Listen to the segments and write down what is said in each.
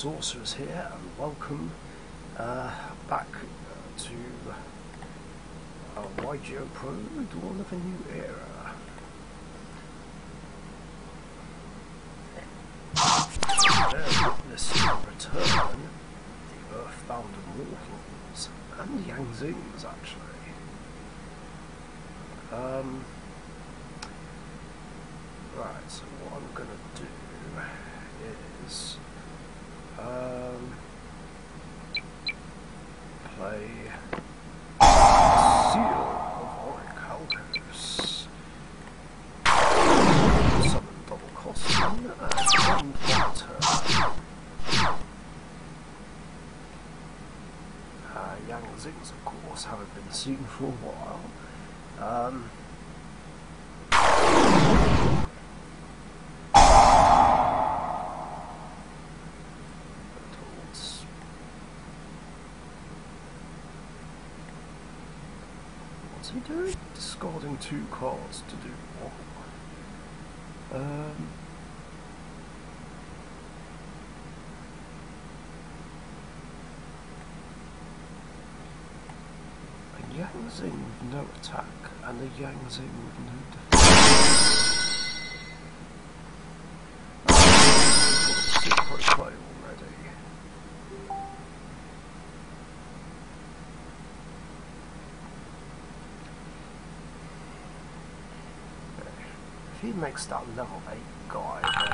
sorcerers here, and welcome uh, back to uh, YGO Pro Dawn of a New Era. Bear witness to return the Earthbound Immortals and Yang Zings, actually. Um, right, so what I'm gonna do is um, play Seal of Auric Halcos. Summon Double Coston and end my turn. Uh, Yang Zings, of course, haven't been seen for a while. Um, Discarding two cards to do what? Um. A Yang Zing with no attack and a Yang Zing with no defense. If he makes that level 8 guy, then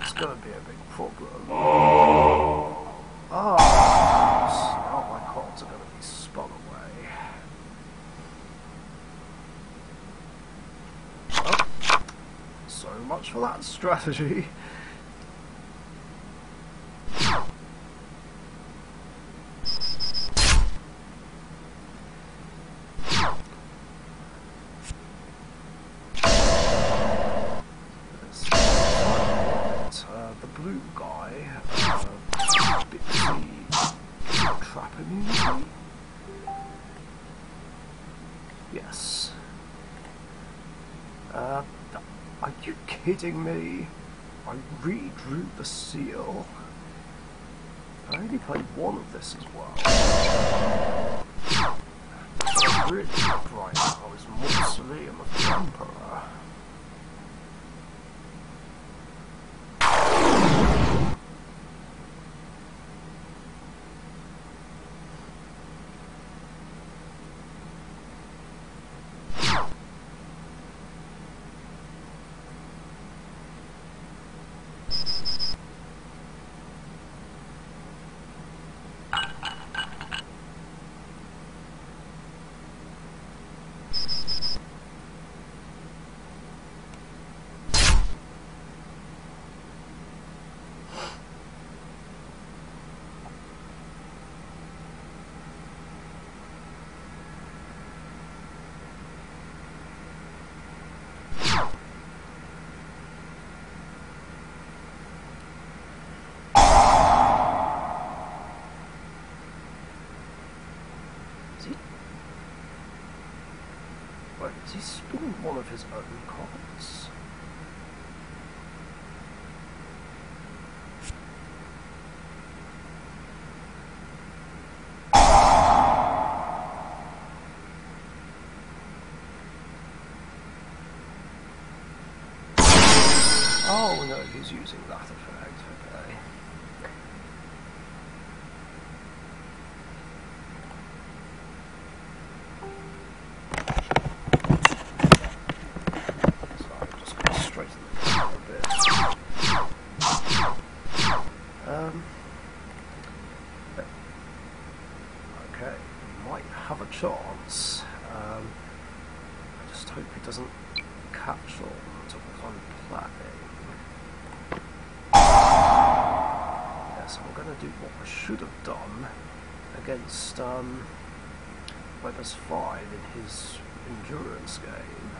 that's going to be a big problem. Oh, now my cards are going to be spun away. Well, so much for that strategy. Kidding me? I redrew the seal. I only played one of this as well. Really right now is Mausoleum of the Emperor. Is he? Wait, is he spinning one of his own cards? Oh no, he's using that effect, okay. So I'm just going to straighten it out a bit. Um, okay, might have a chance. Um, I just hope he doesn't catch on to what I'm planning. Yes, I'm going to do what I should have done against um, Weber's 5 in his endurance game.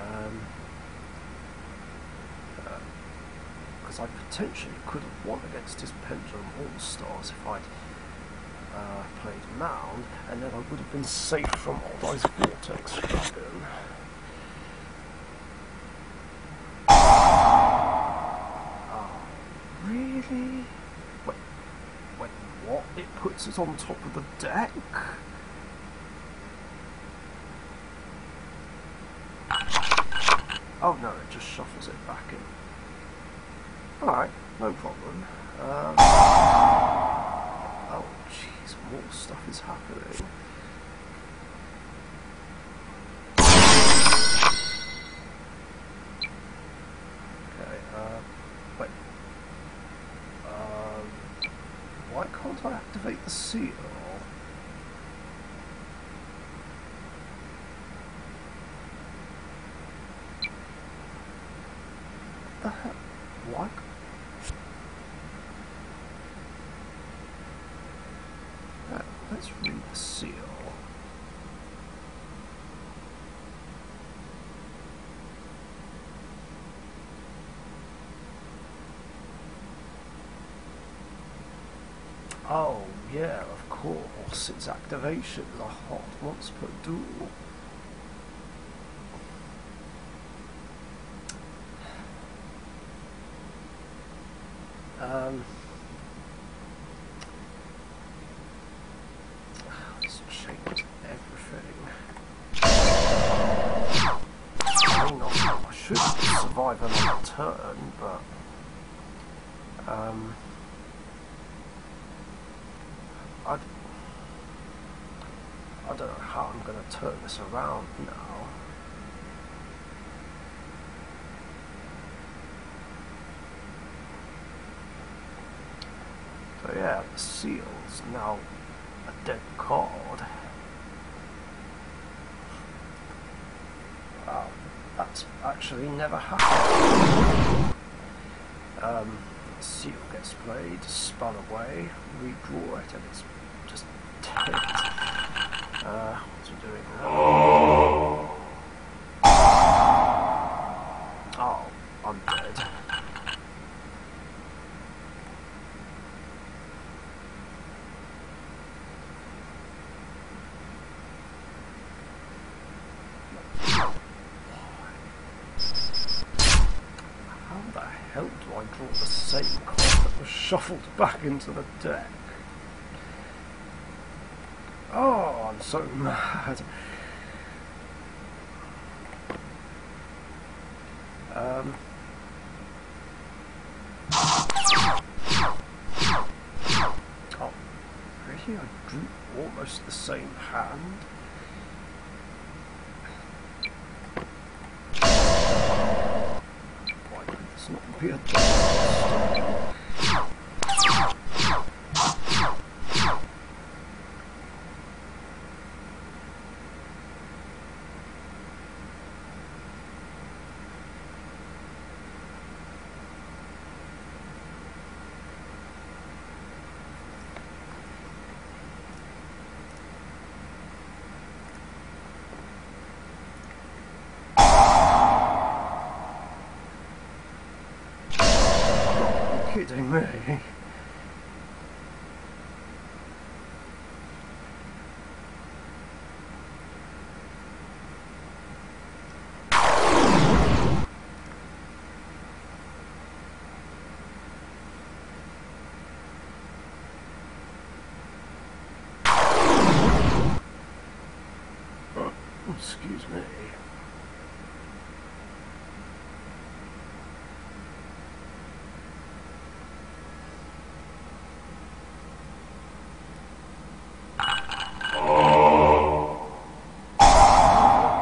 Um, because I potentially could have won against his Pendulum All Stars if I'd uh, played Mound, and then I would have been safe from Odd-Eyes Vortex Dragon. Oh, really? Wait, wait, what? It puts it on top of the deck. Oh no, it just shuffles it back in. Alright, no problem. Um, oh jeez, more stuff is happening. Okay, uh, wait. Um, why can't I activate the seal? What the hell? Why? c- Uh, let's read the seal. Oh, yeah, of course. Its activation a hot once per duel. Um, it's changed everything. I I should survive another turn, but um, I, I don't know how I'm going to turn this around now. So yeah, the seal's now a dead card. Wow, that's actually never happened. Um, seal gets played, spun away, redraw it, and it's just tipped. Uh, what's it doing now? Oh, I'm dead. How the hell do I draw the same card that was shuffled back into the deck? Oh, I'm so mad. Um. Oh, really? I drew almost the same hand. Why could this not be a Are you kidding me? Oh, Excuse me.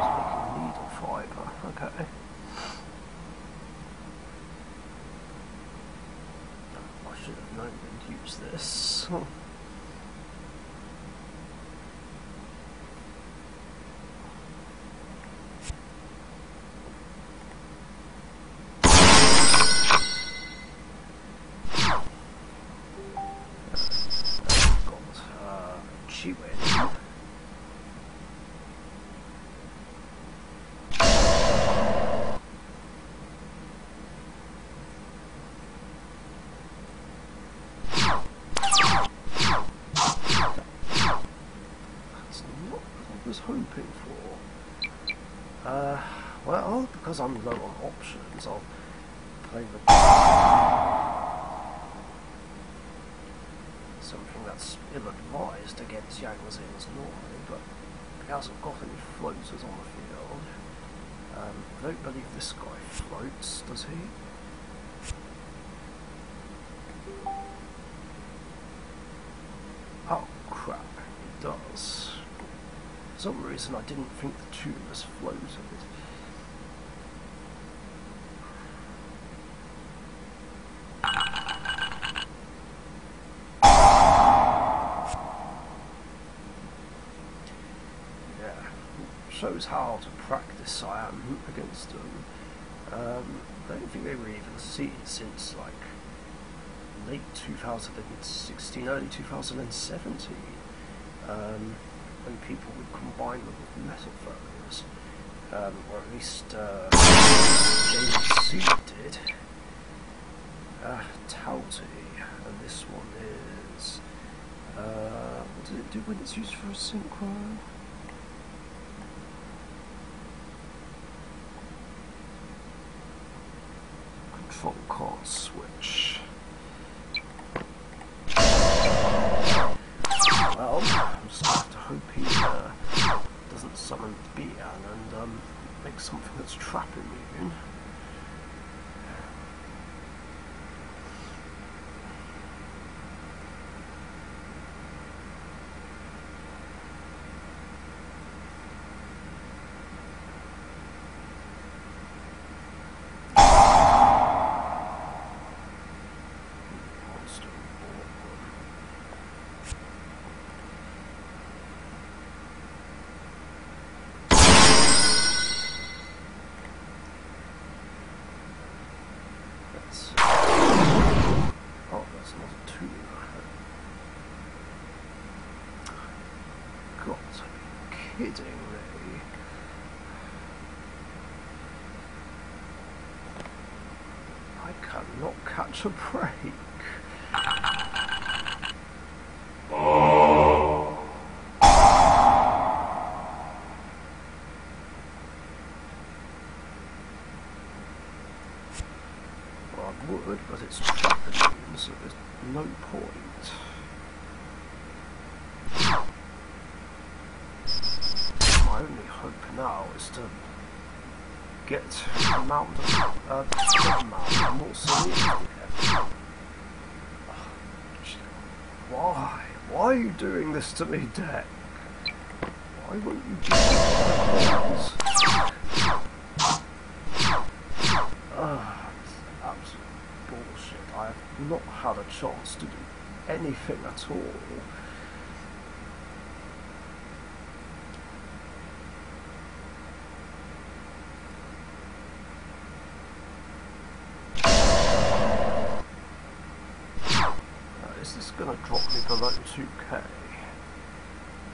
Making needle fibre. Okay. I should have known when to use this. Got uh, Chiwen. That's not what I was hoping for. Uh, well, because I'm low on options, I'll play the something that that's ill-advised against Yang Zing's normally, but he hasn't got any floaters on the field. Um, I don't believe this guy floats, does he? Oh crap, he does. For some reason I didn't think the tuners floated. Yeah, shows how to practice I am against them. Um, I don't think they were even seen since like late 2016, early 2017, um, when people would combine them with metal furnace, um, or at least uh, JC did. Uh, and this one is. Uh, what does it do when it's used for a synchro? Control card switch. Uh, doesn't summon Bian and um, make something that's trapping me in. Monster awkward. That's, oh, that's not a two. Got to be kidding me. I cannot catch a break. Well, I would, but it's Japanese, so there's no point. My only hope now is to get a mount of, uh, get a mount more severe. Why? Why are you doing this to me, Deck? Why won't you do this? Ah, absolute bullshit. I have not had a chance to do anything at all. Uh, is this going to drop me below 2k?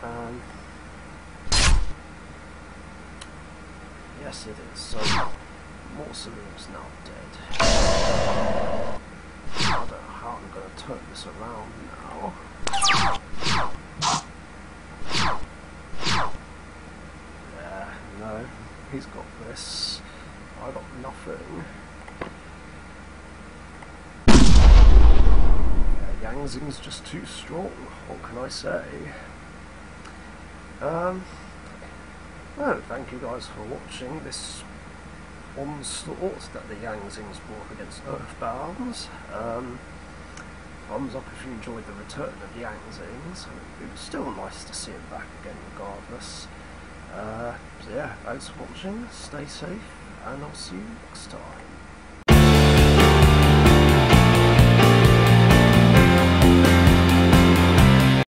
Um, yes, it is. So, Mausoleum's now dead. I don't know how I'm going to turn this around now. Yeah, no, he's got this. I got nothing. Zing's just too strong. What can I say? Um, well, thank you guys for watching this onslaught that the Yang Zings brought against Earthbounds. Um, thumbs up if you enjoyed the return of Yang Zings. It was still nice to see him back again regardless. Uh, so yeah, thanks for watching, stay safe, and I'll see you next time.